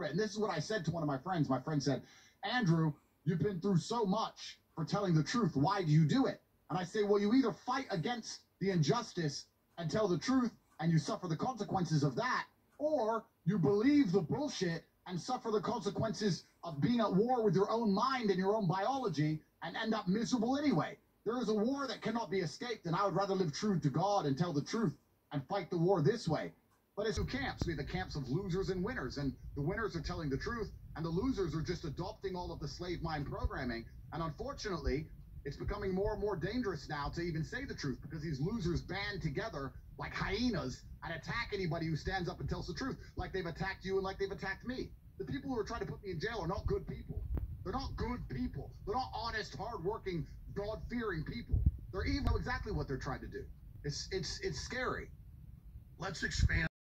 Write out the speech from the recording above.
And this is what I said to one of my friends. My friend said, Andrew, you've been through so much for telling the truth. Why do you do it? And I say, well, you either fight against the injustice and tell the truth and you suffer the consequences of that, or you believe the bullshit and suffer the consequences of being at war with your own mind and your own biology and end up miserable anyway. There is a war that cannot be escaped, and I would rather live true to God and tell the truth and fight the war this way. But it's two camps. Have the camps of losers and winners, and the winners are telling the truth, and the losers are just adopting all of the slave mind programming. And unfortunately, it's becoming more and more dangerous now to even say the truth because these losers band together like hyenas and attack anybody who stands up and tells the truth, like they've attacked you and like they've attacked me. The people who are trying to put me in jail are not good people. They're not good people. They're not honest, hardworking, God-fearing people. They're evil. Exactly what they're trying to do. It's it's it's scary. Let's expand.